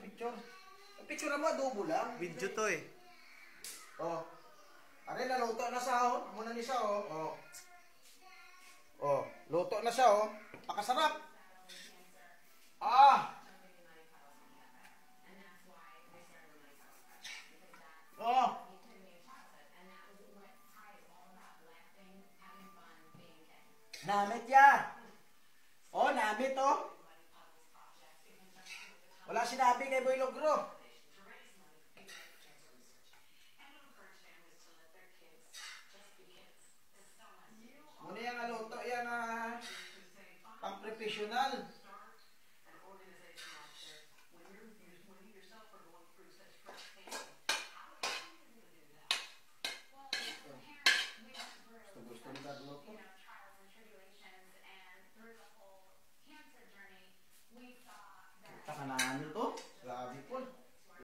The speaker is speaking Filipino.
Picture. Picture mo, adobo lang. Video to eh. Oh. Are na luto na sa oh. Muna ni siya oh. Oh. Oh, luto na siya oh. Pakasarap. Ah. Oh. Namit ya. Oh, namit oh. Wala sinabi kay Boy Logro. Muna yung aluto yan na pang professional. Taka na ano to?